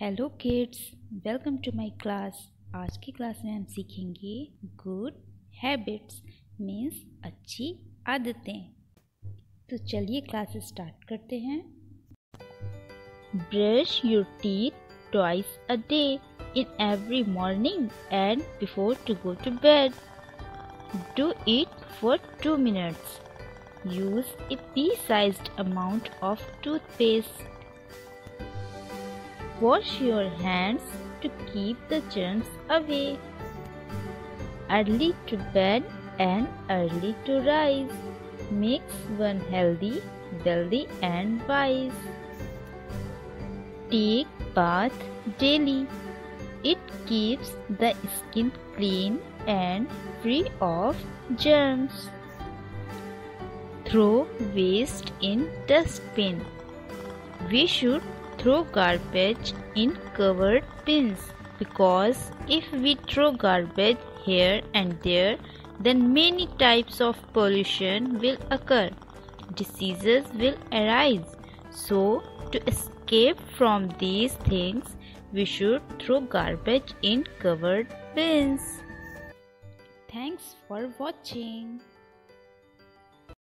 Hello kids welcome to my class आज की class में हम सीखेंगे गुड हैबिट्स मीन्स अच्छी आदतें। तो चलिए क्लास स्टार्ट करते हैं। Brush your teeth twice a day in every morning and before to go to bed do it for two minutes use a pea sized amount of toothpaste. Wash your hands to keep the germs away. Early to bed and early to rise makes one healthy, wealthy and wise. Take bath daily. It keeps the skin clean and free of germs. Throw waste in dustbin. We should throw garbage in covered bins. Because if we throw garbage here and there then many types of pollution will occur. Diseases will arise. So to escape from these things we should throw garbage in covered bins. Thanks for watching